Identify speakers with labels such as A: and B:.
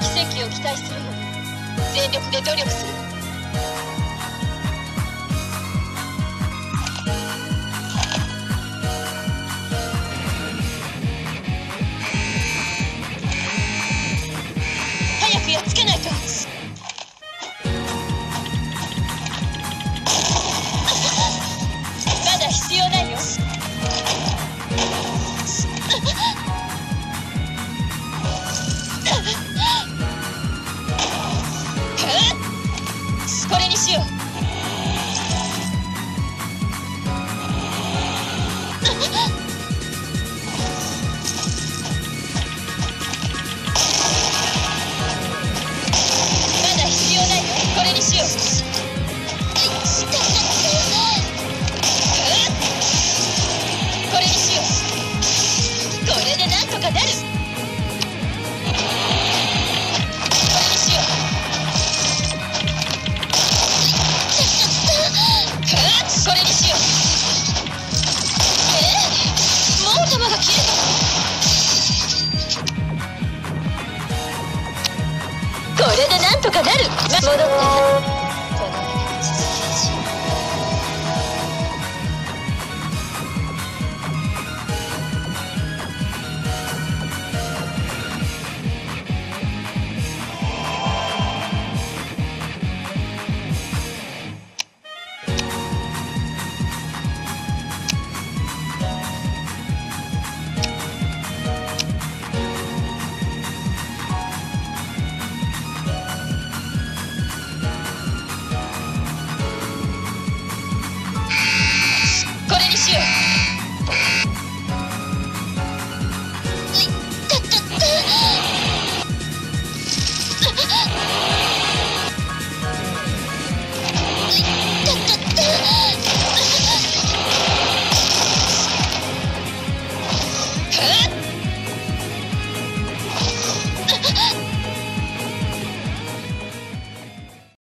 A: 奇跡を期待するよ全力で努力する。性。とかなる。戻どれにしようたたた